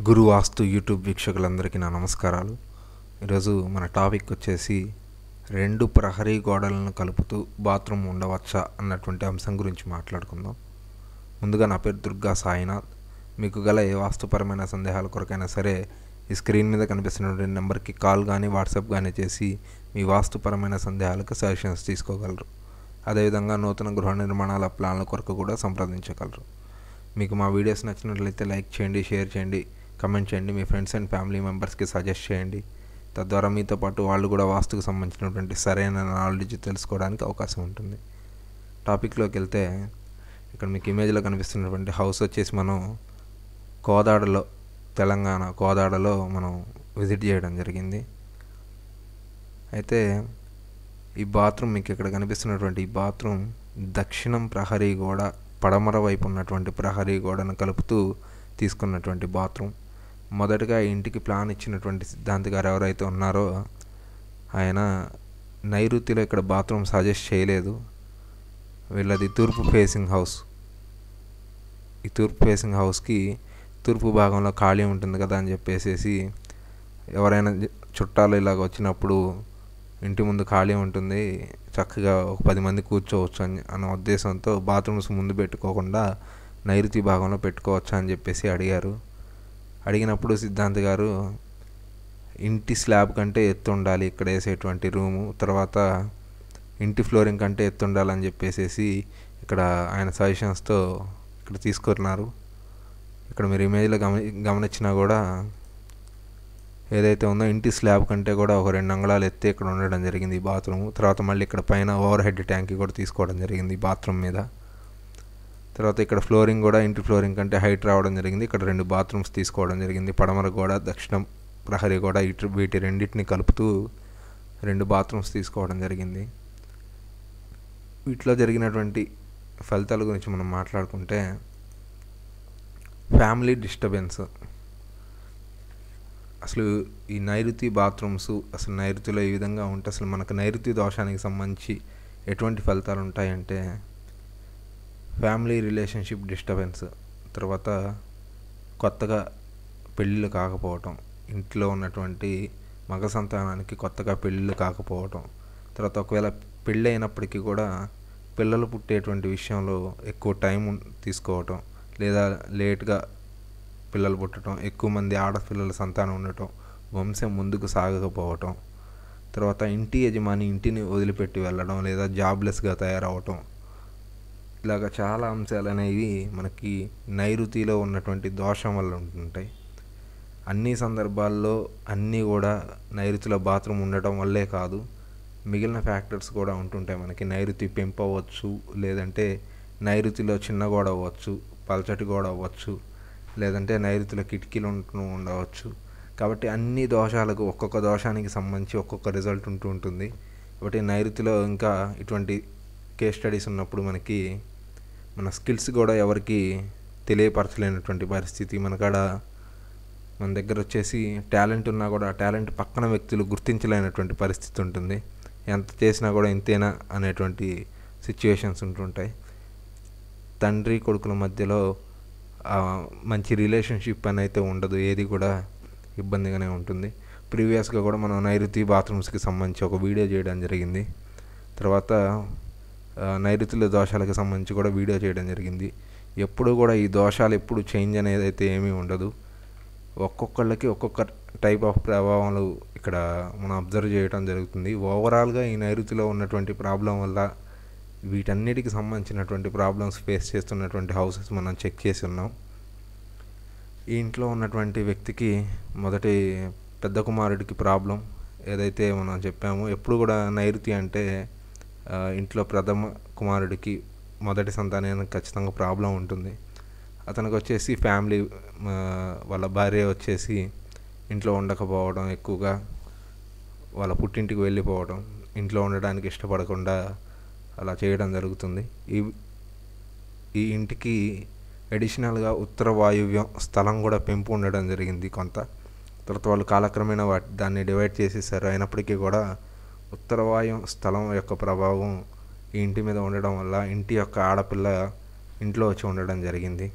గురు వాస్తు YouTube వీక్షకులందరికీ నా నమస్కారాలు. ఈరోజు మన టాపిక్ వచ్చేసి రెండు ప్రహరీ గోడలను కలుపుతూ బాత్రూమ్ ఉండవచ్చా అన్నటువంటి అంశం గురించి మాట్లాడుకుందాం. ముందుగా నా పేరు దుర్గా సాయినాథ్. మీకు గల ఏ వాస్తుపరమైన సందేహాల కొరకైనా సరే ఈ స్క్రీన్ మీద కనిపిస్తున్నటువంటి నెంబర్కి కాల్ కానీ వాట్సాప్ కానీ చేసి మీ వాస్తుపరమైన సందేహాలకు సజెషన్స్ తీసుకోగలరు. అదేవిధంగా నూతన గృహ నిర్మాణాల ప్లాన్ల కొరకు కూడా సంప్రదించగలరు. మీకు మా వీడియోస్ నచ్చినట్లయితే లైక్ చేయండి షేర్ చేయండి. కమెంట్ చేయండి. మీ ఫ్రెండ్స్ అండ్ ఫ్యామిలీ మెంబర్స్కి సజెస్ట్ చేయండి. తద్వారా మీతో పాటు వాళ్ళు కూడా వాస్తుకు సంబంధించినటువంటి సరైన నాలెడ్జ్ తెలుసుకోవడానికి అవకాశం ఉంటుంది. టాపిక్లోకి వెళ్తే ఇక్కడ మీకు ఇమేజ్లో కనిపిస్తున్నటువంటి హౌస్ వచ్చేసి మనం కోదాడలో తెలంగాణ కోదాడలో మనం విజిట్ చేయడం జరిగింది. అయితే ఈ బాత్రూమ్ మీకు ఇక్కడ కనిపిస్తున్నటువంటి ఈ బాత్రూమ్ దక్షిణం ప్రహరీ గోడ పడమర వైపు ఉన్నటువంటి ప్రహరీ గోడను కలుపుతూ తీసుకున్నటువంటి బాత్రూమ్. మొదటగా ఇంటికి ప్లాన్ ఇచ్చినటువంటి సిద్ధాంతి గారు ఎవరైతే ఉన్నారో ఆయన నైరుతిలో ఇక్కడ బాత్రూమ్ సజెస్ట్ చేయలేదు. వీళ్ళది తూర్పు ఫేసింగ్ హౌస్. ఈ తూర్పు ఫేసింగ్ హౌస్కి తూర్పు భాగంలో ఖాళీ ఉంటుంది కదా అని చెప్పేసి ఎవరైనా చుట్టాలు ఇలాగ వచ్చినప్పుడు ఇంటి ముందు ఖాళీ ఉంటుంది చక్కగా ఒక పది మంది కూర్చోవచ్చు అని అన్న ఉద్దేశంతో బాత్రూమ్స్ ముందు పెట్టుకోకుండా నైరుతి భాగంలో పెట్టుకోవచ్చా అని చెప్పేసి అడిగారు. అడిగినప్పుడు సిద్ధాంత్ గారు ఇంటి స్లాబ్ కంటే ఎత్తు ఉండాలి ఇక్కడ వేసేటువంటి రూము తర్వాత ఇంటి ఫ్లోరింగ్ కంటే ఎత్తు ఉండాలని చెప్పేసి ఇక్కడ ఆయన సజెషన్స్తో ఇక్కడ తీసుకున్నారు. ఇక్కడ మీరు ఇమేజ్లో గమని గమనించినా కూడా ఏదైతే ఉందో ఇంటి స్లాబ్ కంటే కూడా ఒక రెండు అంగళాలు ఎత్తి ఇక్కడ ఉండడం జరిగింది ఈ బాత్రూమ్. తర్వాత మళ్ళీ ఇక్కడ పైన ఓవర్ హెడ్ ట్యాంక్ కూడా తీసుకోవడం జరిగింది బాత్రూమ్ మీద. తర్వాత ఇక్కడ ఫ్లోరింగ్ కూడా ఇంటి ఫ్లోరింగ్ కంటే హైట్ రావడం జరిగింది. ఇక్కడ రెండు బాత్రూమ్స్ తీసుకోవడం జరిగింది. పడమర గోడ దక్షిణం ప్రహరీ గోడ ఇటు వీటి రెండింటిని కలుపుతూ రెండు బాత్రూమ్స్ తీసుకోవడం జరిగింది. వీటిలో జరిగినటువంటి ఫలితాల గురించి మనం మాట్లాడుకుంటే ఫ్యామిలీ డిస్టర్బెన్స్. అసలు ఈ నైరుతి బాత్రూమ్స్ అసలు నైరుతిలో ఈ విధంగా ఉంటే అసలు మనకు నైరుతి దోషానికి సంబంధించి ఎటువంటి ఫలితాలు ఉంటాయంటే ఫ్యామిలీ రిలేషన్షిప్ డిస్టర్బెన్స్ తర్వాత కొత్తగా పెళ్ళిళ్ళు కాకపోవటం ఇంట్లో ఉన్నటువంటి మగ సంతానానికి కొత్తగా పెళ్ళిళ్ళు కాకపోవటం తర్వాత ఒకవేళ పెళ్ళి అయినప్పటికీ కూడా పిల్లలు పుట్టేటువంటి విషయంలో ఎక్కువ టైం తీసుకోవటం లేదా లేట్గా పిల్లలు పుట్టడం ఎక్కువ మంది ఆడపిల్లల సంతానం ఉండటం వంశం ముందుకు సాగకపోవటం తర్వాత ఇంటి యజమాని ఇంటిని వదిలిపెట్టి వెళ్ళడం లేదా జాబ్లెస్గా తయారవటం ఇలాగ చాలా అంశాలు అనేవి మనకి నైరుతిలో ఉన్నటువంటి దోషం వల్ల ఉంటుంటాయి. అన్ని సందర్భాల్లో అన్నీ కూడా నైరుతిలో బాత్రూమ్ ఉండటం వల్లే కాదు మిగిలిన ఫ్యాక్టర్స్ కూడా ఉంటుంటాయి మనకి. నైరుతి పెంపవచ్చు లేదంటే నైరుతిలో చిన్న గోడ అవ్వచ్చు పల్చటి గోడ అవ్వచ్చు లేదంటే నైరుతిలో కిటికీలు ఉంటూ ఉండవచ్చు. కాబట్టి అన్ని దోషాలకు ఒక్కొక్క దోషానికి సంబంధించి ఒక్కొక్క రిజల్ట్ ఉంటూ ఉంటుంది. కాబట్టి నైరుతిలో ఇంకా ఇటువంటి కేస్ స్టడీస్ ఉన్నప్పుడు మనకి మన స్కిల్స్ కూడా ఎవరికి తెలియపరచలేనటువంటి పరిస్థితి. మనకాడ మన దగ్గర వచ్చేసి టాలెంట్ ఉన్నా కూడా ఆ టాలెంట్ పక్కన వ్యక్తులు గుర్తించలేనటువంటి పరిస్థితి ఉంటుంది. ఎంత చేసినా కూడా ఇంతేనా అనేటువంటి సిచ్యువేషన్స్ ఉంటుంటాయి. తండ్రి కొడుకుల మధ్యలో మంచి రిలేషన్షిప్ అని అయితే ఉండదు. ఏది కూడా ఇబ్బందిగానే ఉంటుంది. ప్రీవియస్గా కూడా మనం నైరుతి బాత్రూమ్స్కి సంబంధించి ఒక వీడియో చేయడం జరిగింది. తర్వాత నైరుతుల దోషాలకు సంబంధించి కూడా వీడియో చేయడం జరిగింది. ఎప్పుడు కూడా ఈ దోషాలు ఎప్పుడు చేంజ్ అనేది అయితే ఏమీ ఉండదు. ఒక్కొక్కళ్ళకి ఒక్కొక్క టైప్ ఆఫ్ ప్రభావాలు ఇక్కడ మనం అబ్జర్వ్ చేయడం జరుగుతుంది. ఓవరాల్గా ఈ నైరుతిలో ఉన్నటువంటి ప్రాబ్లం వల్ల వీటన్నిటికి సంబంధించినటువంటి ప్రాబ్లమ్స్ ఫేస్ చేస్తున్నటువంటి హౌసెస్ మనం చెక్ చేసి ఉన్నాం. ఈ ఇంట్లో ఉన్నటువంటి వ్యక్తికి మొదటి పెద్ద కుమారుడికి ప్రాబ్లం ఏదైతే మనం చెప్పామో ఎప్పుడు కూడా నైరుతి అంటే ఇంట్లో ప్రథమ కుమారుడికి మొదటి సంతానానికి ఖచ్చితంగా ప్రాబ్లం ఉంటుంది. అతనికి వచ్చేసి ఫ్యామిలీ వాళ్ళ భార్య వచ్చేసి ఇంట్లో ఉండకపోవడం ఎక్కువగా వాళ్ళ పుట్టింటికి వెళ్ళిపోవడం ఇంట్లో ఉండడానికి ఇష్టపడకుండా అలా చేయడం జరుగుతుంది. ఈ ఈ ఇంటికి అడిషనల్గా ఉత్తర వాయువ్యం స్థలం కూడా పెంపు ఉండడం జరిగింది కొంత. తర్వాత వాళ్ళు కాలక్రమేణా వాటి దాన్ని డివైడ్ చేసేసారు. అయినప్పటికీ కూడా ఉత్తరవాయు స్థలం యొక్క ప్రభావం ఈ ఇంటి మీద ఉండడం వల్ల ఇంటి యొక్క ఆడపిల్ల ఇంట్లో వచ్చి ఉండడం జరిగింది.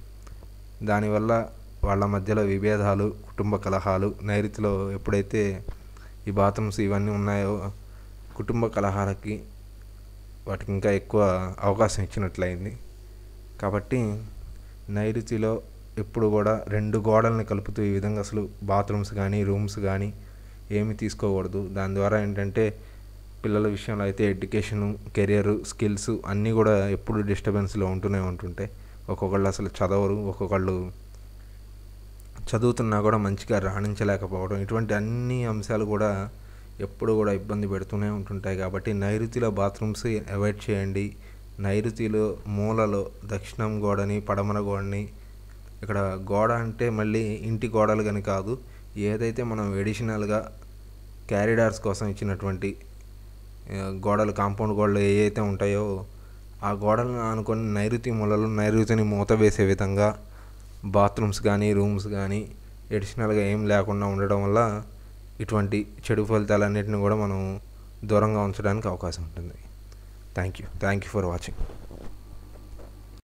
దానివల్ల వాళ్ళ మధ్యలో విభేదాలు కుటుంబ కలహాలు నైరుతిలో ఎప్పుడైతే ఈ బాత్రూమ్స్ ఇవన్నీ ఉన్నాయో కుటుంబ కలహాలకి వాటికి ఇంకా ఎక్కువ అవకాశం ఇచ్చినట్లయింది. కాబట్టి నైరుతిలో ఎప్పుడు కూడా రెండు గోడల్ని కలుపుతూ ఈ విధంగా అసలు బాత్రూమ్స్ కానీ రూమ్స్ కానీ ఏమి తీసుకోకూడదు. దాని ద్వారా ఏంటంటే పిల్లల విషయంలో అయితే ఎడ్యుకేషన్ కెరియర్ స్కిల్స్ అన్నీ కూడా ఎప్పుడు డిస్టర్బెన్స్లో ఉంటూనే ఉంటుంటాయి ఒక్కొక్కళ్ళు అసలు చదవరు ఒక్కొక్కళ్ళు చదువుతున్నా కూడా మంచిగా రాణించలేకపోవడం ఇటువంటి అన్ని అంశాలు కూడా ఎప్పుడు కూడా ఇబ్బంది పెడుతూనే ఉంటుంటాయి. కాబట్టి నైరుతిలో బాత్రూమ్స్ అవాయిడ్ చేయండి. నైరుతిలో మూలలో దక్షిణం గోడని పడమర గోడని ఇక్కడ గోడ అంటే మళ్ళీ ఇంటి గోడలు కానీ కాదు ఏదైతే మనం ఎడిషనల్గా క్యారిడార్స్ కోసం ఇచ్చినటువంటి గోడలు కాంపౌండ్ గోడలు ఏవైతే ఉంటాయో ఆ గోడలను ఆనుకొని నైరుతి మూలలు నైరుతిని మూత వేసే విధంగా బాత్రూమ్స్ కానీ రూమ్స్ కానీ ఎడిషనల్గా ఏం లేకుండా ఉండడం వల్ల ఇటువంటి చెడు ఫలితాలన్నింటిని కూడా మనం దూరంగా ఉంచడానికి అవకాశం ఉంటుంది. Thank you thank you for watching.